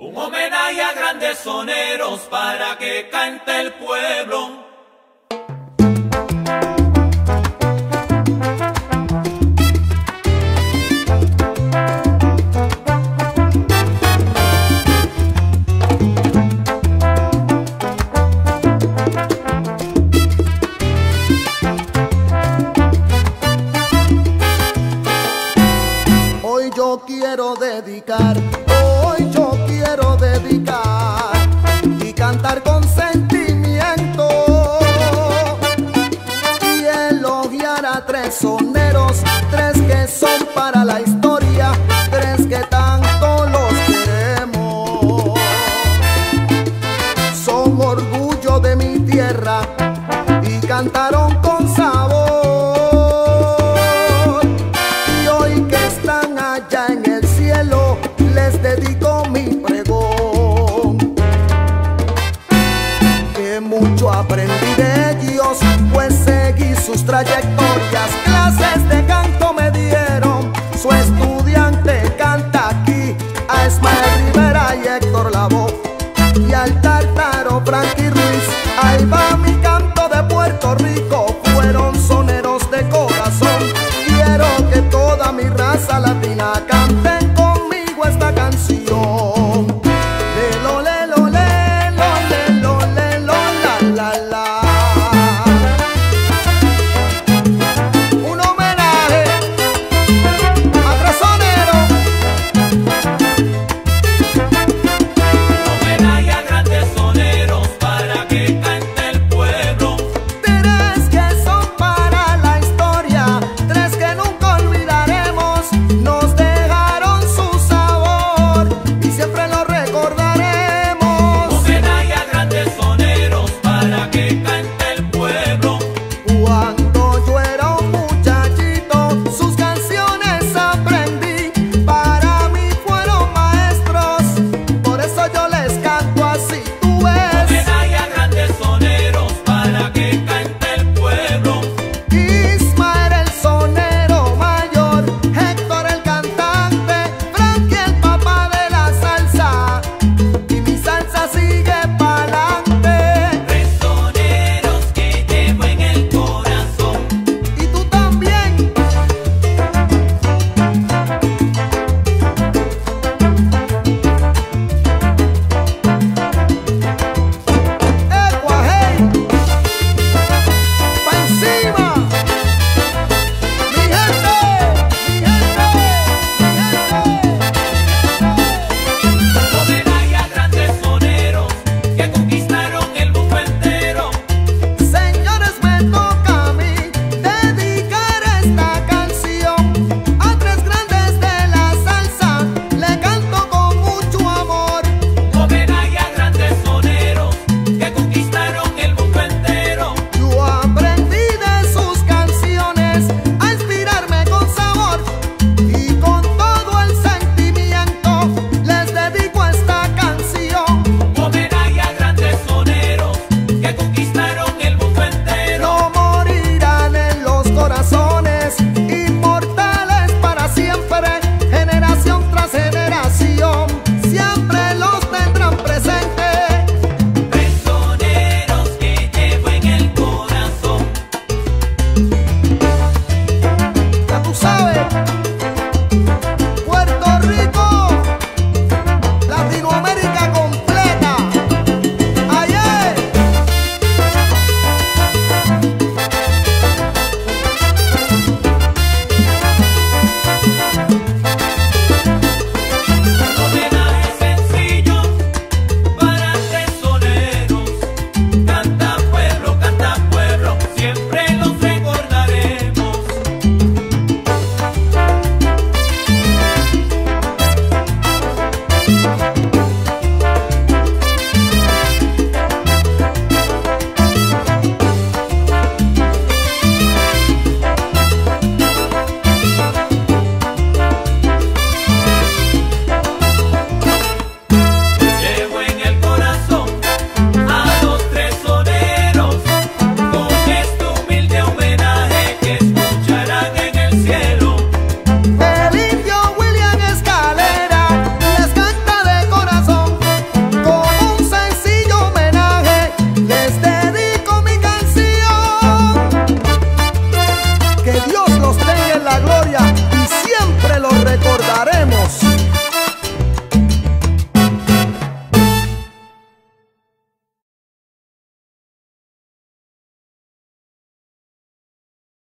Un homenaje a grandes soneros para que cante el pueblo. tres que son para la historia, tres que tanto los queremos. Son orgullo de mi tierra y cantaron con sabor. Y hoy que están allá en el cielo, les dedico mi pregón. Que mucho aprendí de ellos, pues seguí sus trayectorias.